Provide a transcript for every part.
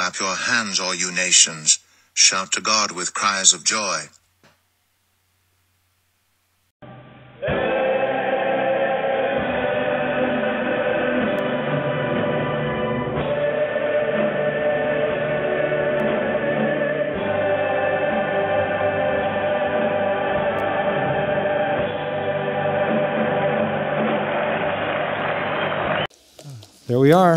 Clap your hands, all you nations. Shout to God with cries of joy. There we are.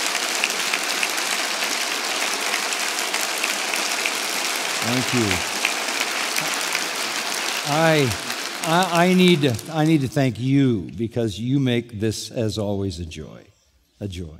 Thank you. I, I, I need I need to thank you because you make this, as always, a joy, a joy.